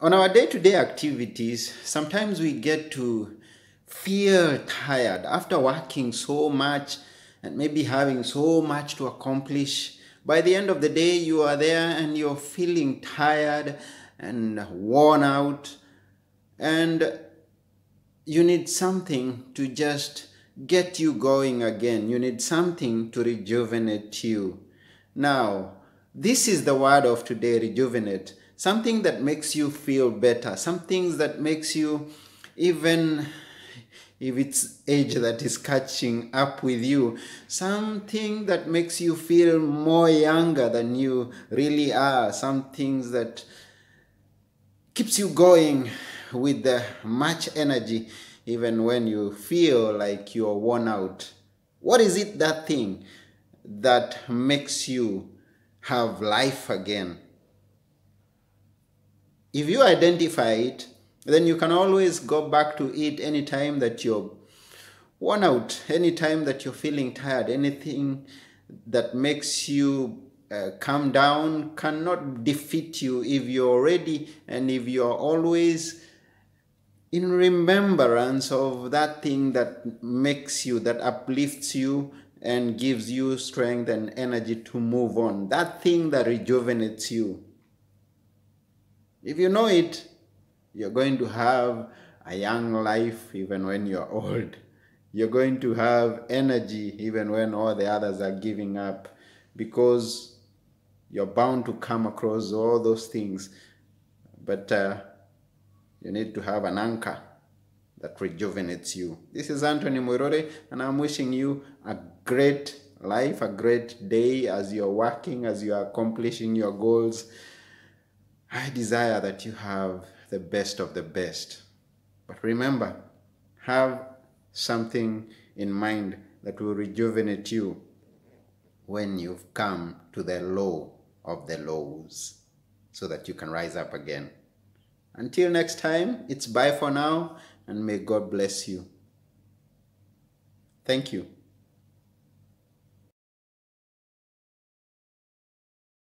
On our day to day activities, sometimes we get to feel tired after working so much and maybe having so much to accomplish. By the end of the day, you are there and you're feeling tired and worn out, and you need something to just get you going again. You need something to rejuvenate you. Now, this is the word of today rejuvenate something that makes you feel better, some things that makes you even if it's age that is catching up with you, something that makes you feel more younger than you really are, some things that keeps you going with much energy even when you feel like you're worn out. What is it that thing that makes you have life again? If you identify it, then you can always go back to it anytime that you're worn out, anytime that you're feeling tired, anything that makes you uh, calm down cannot defeat you if you're ready and if you're always in remembrance of that thing that makes you, that uplifts you and gives you strength and energy to move on, that thing that rejuvenates you. If you know it, you're going to have a young life even when you're old. You're going to have energy even when all the others are giving up because you're bound to come across all those things. But uh, you need to have an anchor that rejuvenates you. This is Anthony Muiruri, and I'm wishing you a great life, a great day as you're working, as you're accomplishing your goals. I desire that you have the best of the best. But remember, have something in mind that will rejuvenate you when you've come to the low of the lows so that you can rise up again. Until next time, it's bye for now and may God bless you. Thank you.